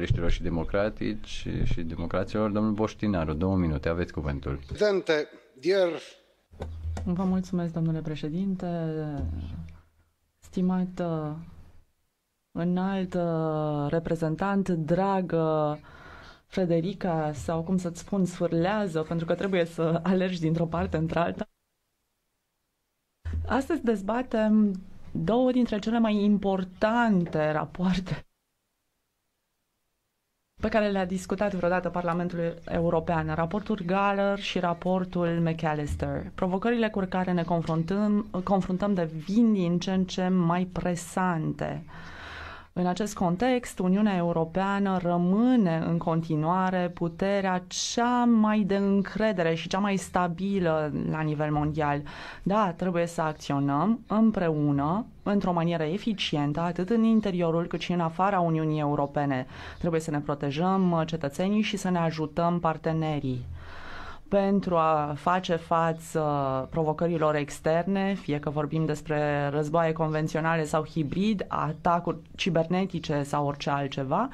socialiștilor și democratici și democraților, domnul Boștinaru. Două minute, aveți cuvântul. Presidente, dear... Vă mulțumesc, domnule președinte, stimat înalt reprezentant, dragă Frederica, sau cum să-ți spun, sfârlează, pentru că trebuie să alergi dintr-o parte într-alta. Astăzi dezbatem două dintre cele mai importante rapoarte pe care le-a discutat vreodată Parlamentul European, raportul Galler și raportul McAllister. Provocările cu care ne confruntăm, confruntăm devin din ce în ce mai presante. În acest context, Uniunea Europeană rămâne în continuare puterea cea mai de încredere și cea mai stabilă la nivel mondial. Da, trebuie să acționăm împreună, într-o manieră eficientă, atât în interiorul cât și în afara Uniunii Europene. Trebuie să ne protejăm cetățenii și să ne ajutăm partenerii pentru a face față provocărilor externe, fie că vorbim despre războaie convenționale sau hibrid, atacuri cibernetice sau orice altceva,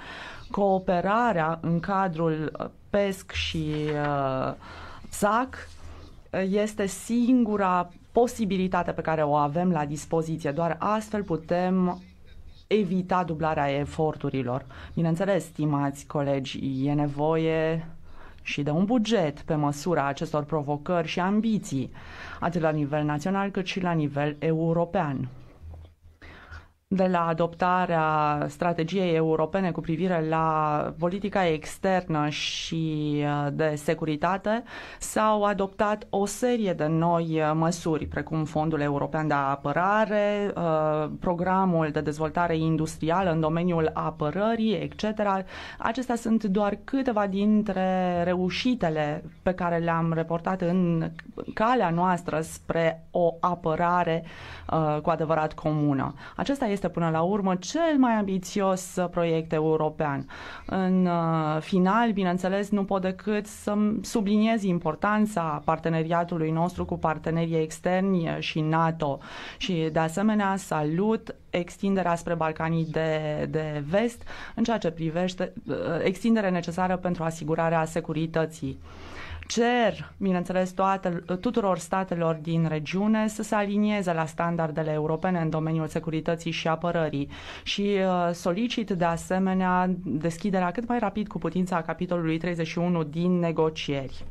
cooperarea în cadrul PESC și uh, PSAC este singura posibilitate pe care o avem la dispoziție. Doar astfel putem evita dublarea eforturilor. Bineînțeles, stimați colegi, e nevoie și de un buget pe măsura acestor provocări și ambiții, atât la nivel național cât și la nivel european de la adoptarea strategiei europene cu privire la politica externă și uh, de securitate, s-au adoptat o serie de noi uh, măsuri, precum Fondul European de Apărare, uh, programul de dezvoltare industrială în domeniul apărării, etc. Acestea sunt doar câteva dintre reușitele pe care le-am reportat în calea noastră spre o apărare cu adevărat comună. Acesta este este până la urmă cel mai ambițios proiect european. În uh, final, bineînțeles, nu pot decât să subliniez importanța parteneriatului nostru cu partenerii externi și NATO și, de asemenea, salut extinderea spre Balcanii de, de vest în ceea ce privește uh, extinderea necesară pentru asigurarea securității. Cer, bineînțeles, toate, tuturor statelor din regiune să se alinieze la standardele europene în domeniul securității și apărării și uh, solicit de asemenea deschiderea cât mai rapid cu putința a capitolului 31 din negocieri.